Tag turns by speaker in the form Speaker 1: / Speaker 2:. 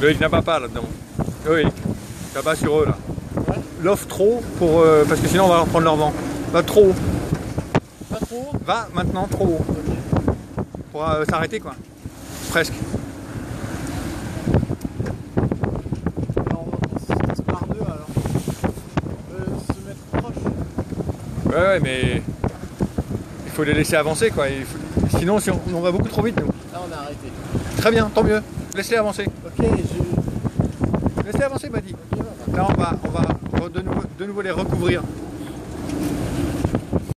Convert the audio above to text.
Speaker 1: Loïc n'a pas pas là-dedans. Loïc, t'as pas sur eux là.
Speaker 2: Ouais.
Speaker 1: L'offre trop pour euh, parce que sinon on va reprendre leur vent. Va trop haut.
Speaker 2: Pas trop
Speaker 1: Va maintenant trop haut.
Speaker 2: Ok.
Speaker 1: Pour euh, s'arrêter quoi. Presque.
Speaker 2: Alors on va on se passe par deux alors. On peut se mettre proche.
Speaker 1: Ouais ouais mais il faut les laisser avancer quoi. Faut- Sinon si on, on va beaucoup trop vite nous.
Speaker 2: Là on a arrêté.
Speaker 1: Très bien, tant mieux. Laisse-les avancer.
Speaker 2: Ok, je...
Speaker 1: Laisse-les avancer,
Speaker 2: Badi.
Speaker 1: Là, on va, on va de nouveau les recouvrir.